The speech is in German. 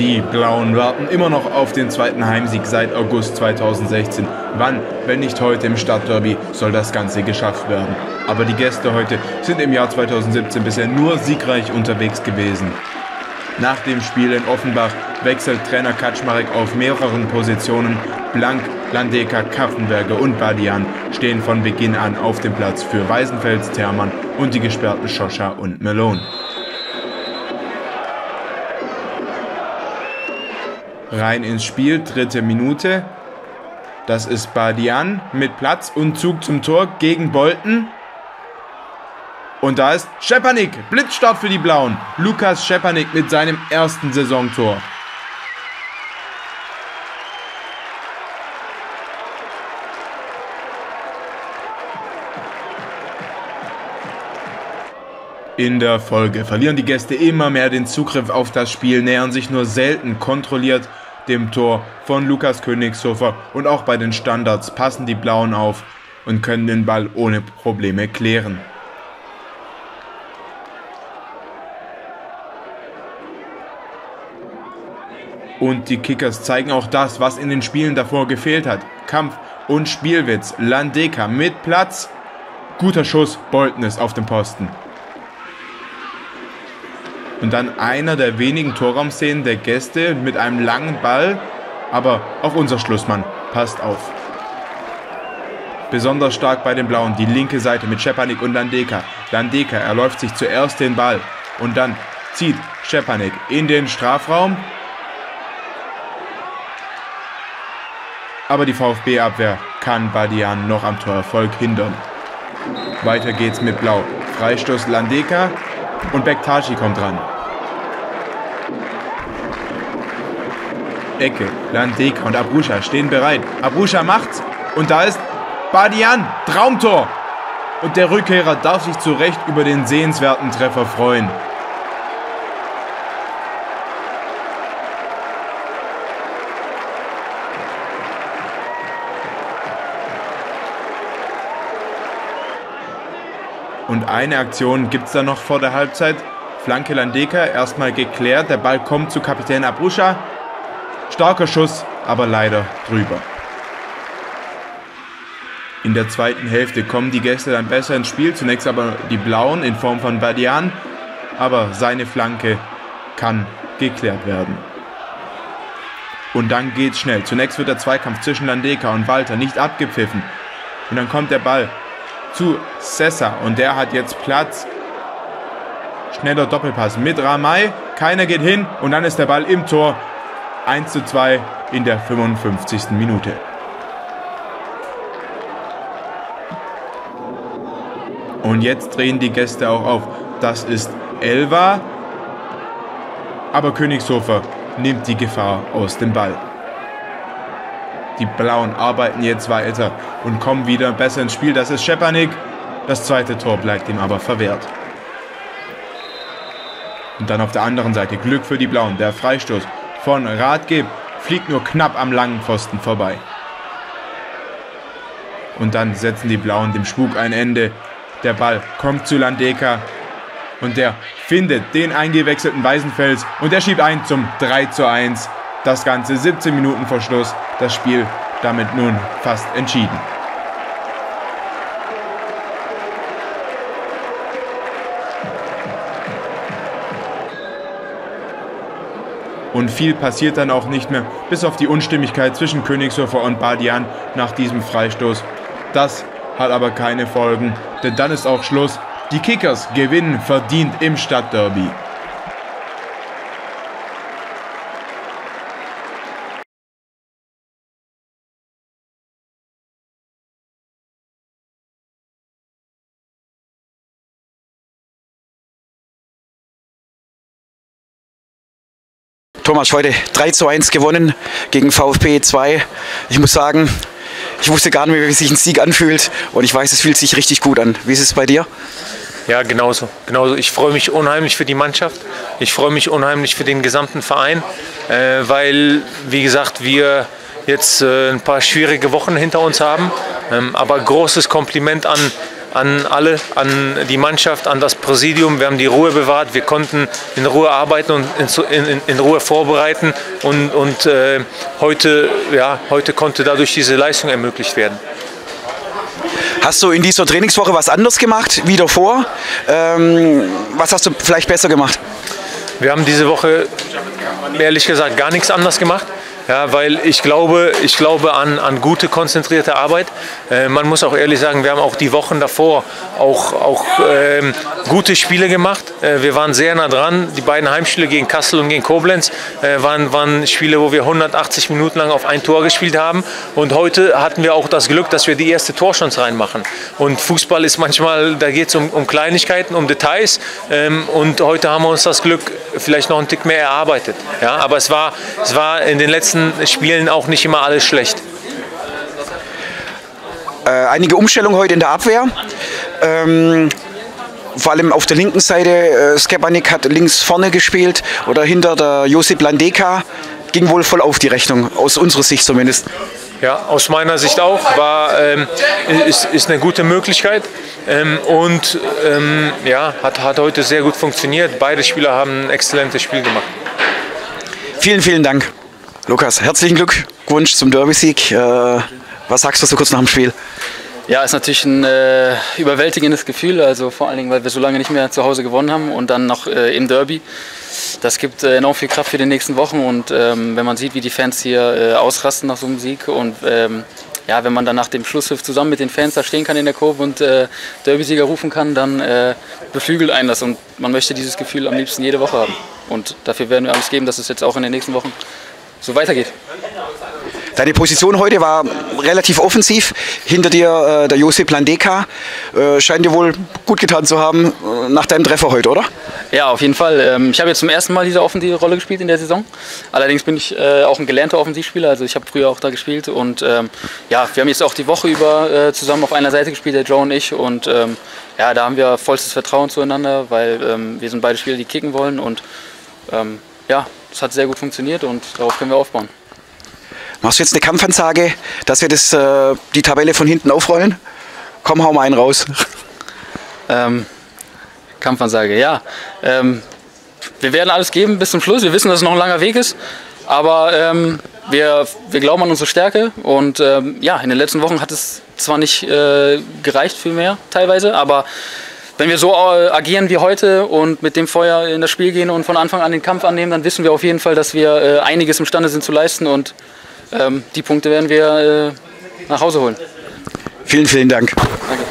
Die Blauen warten immer noch auf den zweiten Heimsieg seit August 2016. Wann, wenn nicht heute im Stadtderby, soll das Ganze geschafft werden? Aber die Gäste heute sind im Jahr 2017 bisher nur siegreich unterwegs gewesen. Nach dem Spiel in Offenbach wechselt Trainer Kaczmarek auf mehreren Positionen. Blank, Landeka, Kaffenberger und Badian stehen von Beginn an auf dem Platz für Weisenfels, Thermann und die gesperrten Schoscha und Melon. Rein ins Spiel, dritte Minute. Das ist Badian mit Platz und Zug zum Tor gegen Bolten. Und da ist Schepanik, Blitzstart für die Blauen. Lukas Schepanik mit seinem ersten Saisontor. In der Folge verlieren die Gäste immer mehr den Zugriff auf das Spiel, nähern sich nur selten kontrolliert dem Tor von Lukas Königshofer und auch bei den Standards passen die Blauen auf und können den Ball ohne Probleme klären. Und die Kickers zeigen auch das, was in den Spielen davor gefehlt hat. Kampf und Spielwitz. Landeka mit Platz. Guter Schuss, Bolton auf dem Posten. Und dann einer der wenigen Torraumszenen der Gäste mit einem langen Ball. Aber auch unser Schlussmann passt auf. Besonders stark bei den Blauen die linke Seite mit Schepanik und Landeka. Landeka erläuft sich zuerst den Ball und dann zieht Schepanik in den Strafraum aber die VfB-Abwehr kann Badian noch am Torerfolg hindern. Weiter geht's mit Blau. Freistoß Landeka und Bektashi kommt dran. Ecke, Landeka und Abrusha stehen bereit. Abrusha macht's und da ist Badian, Traumtor! Und der Rückkehrer darf sich zu Recht über den sehenswerten Treffer freuen. Und eine Aktion gibt es da noch vor der Halbzeit. Flanke Landeka, erstmal geklärt. Der Ball kommt zu Kapitän Abruscha. Starker Schuss, aber leider drüber. In der zweiten Hälfte kommen die Gäste dann besser ins Spiel. Zunächst aber die Blauen in Form von Badian. Aber seine Flanke kann geklärt werden. Und dann geht's schnell. Zunächst wird der Zweikampf zwischen Landeka und Walter nicht abgepfiffen. Und dann kommt der Ball zu Sessa und der hat jetzt Platz. Schneller Doppelpass mit Ramay. Keiner geht hin und dann ist der Ball im Tor. 1 zu 2 in der 55. Minute. Und jetzt drehen die Gäste auch auf. Das ist Elva. Aber Königshofer nimmt die Gefahr aus dem Ball. Die Blauen arbeiten jetzt weiter und kommen wieder besser ins Spiel. Das ist Schepanik. Das zweite Tor bleibt ihm aber verwehrt. Und dann auf der anderen Seite Glück für die Blauen. Der Freistoß von Radgeb fliegt nur knapp am langen Pfosten vorbei. Und dann setzen die Blauen dem Spuk ein Ende. Der Ball kommt zu Landeka und der findet den eingewechselten Weisenfels und der schiebt ein zum 3 zu 1. Das Ganze 17 Minuten vor Schluss. Das Spiel damit nun fast entschieden. Und viel passiert dann auch nicht mehr, bis auf die Unstimmigkeit zwischen Königshofer und Badian nach diesem Freistoß. Das hat aber keine Folgen, denn dann ist auch Schluss. Die Kickers gewinnen verdient im Stadtderby. Thomas, heute 3 zu 1 gewonnen gegen VfB 2. Ich muss sagen, ich wusste gar nicht mehr, wie sich ein Sieg anfühlt und ich weiß, es fühlt sich richtig gut an. Wie ist es bei dir? Ja, genauso. genauso. Ich freue mich unheimlich für die Mannschaft. Ich freue mich unheimlich für den gesamten Verein, äh, weil, wie gesagt, wir jetzt äh, ein paar schwierige Wochen hinter uns haben. Ähm, aber großes Kompliment an an alle, an die Mannschaft, an das Präsidium. Wir haben die Ruhe bewahrt, wir konnten in Ruhe arbeiten und in, in, in Ruhe vorbereiten und, und äh, heute, ja, heute konnte dadurch diese Leistung ermöglicht werden. Hast du in dieser Trainingswoche was anders gemacht wie davor? Ähm, was hast du vielleicht besser gemacht? Wir haben diese Woche ehrlich gesagt gar nichts anders gemacht. Ja, weil ich glaube, ich glaube an, an gute, konzentrierte Arbeit. Äh, man muss auch ehrlich sagen, wir haben auch die Wochen davor auch, auch ähm, gute Spiele gemacht. Äh, wir waren sehr nah dran. Die beiden Heimspiele gegen Kassel und gegen Koblenz äh, waren, waren Spiele, wo wir 180 Minuten lang auf ein Tor gespielt haben. Und heute hatten wir auch das Glück, dass wir die erste Torchance reinmachen. Und Fußball ist manchmal, da geht es um, um Kleinigkeiten, um Details. Ähm, und heute haben wir uns das Glück vielleicht noch einen Tick mehr erarbeitet. Ja, aber es war, es war in den letzten Spielen auch nicht immer alles schlecht. Äh, einige Umstellungen heute in der Abwehr. Ähm, vor allem auf der linken Seite, äh, Skepanik hat links vorne gespielt oder hinter der Josip Landeka. Ging wohl voll auf die Rechnung, aus unserer Sicht zumindest. Ja, aus meiner Sicht auch. War, ähm, ist, ist eine gute Möglichkeit ähm, und ähm, ja, hat, hat heute sehr gut funktioniert. Beide Spieler haben ein exzellentes Spiel gemacht. Vielen, vielen Dank. Lukas, herzlichen Glückwunsch zum Derby-Sieg. Äh, was sagst du so kurz nach dem Spiel? Ja, ist natürlich ein äh, überwältigendes Gefühl, also vor allen Dingen, weil wir so lange nicht mehr zu Hause gewonnen haben und dann noch äh, im Derby. Das gibt äh, enorm viel Kraft für die nächsten Wochen und ähm, wenn man sieht, wie die Fans hier äh, ausrasten nach so einem Sieg und ähm, ja, wenn man dann nach dem Schlusspfiff zusammen mit den Fans da stehen kann in der Kurve und äh, Derby-Sieger rufen kann, dann äh, beflügelt einen das und man möchte dieses Gefühl am liebsten jede Woche haben. Und dafür werden wir alles geben, dass es jetzt auch in den nächsten Wochen so weitergeht. Deine Position heute war relativ offensiv. Hinter dir äh, der Josip Landeka. Äh, scheint dir wohl gut getan zu haben äh, nach deinem Treffer heute, oder? Ja, auf jeden Fall. Ähm, ich habe jetzt zum ersten Mal diese offensive Rolle gespielt in der Saison. Allerdings bin ich äh, auch ein gelernter Offensivspieler. Also ich habe früher auch da gespielt. Und ähm, ja, wir haben jetzt auch die Woche über äh, zusammen auf einer Seite gespielt, der Joe und ich. Und ähm, ja, da haben wir vollstes Vertrauen zueinander, weil ähm, wir sind beide Spieler, die kicken wollen. Und ähm, ja, das hat sehr gut funktioniert und darauf können wir aufbauen. Machst du jetzt eine Kampfansage, dass wir das, äh, die Tabelle von hinten aufrollen? Komm, hau mal einen raus. Ähm, Kampfansage, ja. Ähm, wir werden alles geben bis zum Schluss. Wir wissen, dass es noch ein langer Weg ist, aber ähm, wir, wir glauben an unsere Stärke und ähm, ja, in den letzten Wochen hat es zwar nicht äh, gereicht für mehr teilweise, aber wenn wir so äh, agieren wie heute und mit dem Feuer in das Spiel gehen und von Anfang an den Kampf annehmen, dann wissen wir auf jeden Fall, dass wir äh, einiges imstande sind zu leisten und ähm, die Punkte werden wir äh, nach Hause holen. Vielen, vielen Dank. Danke.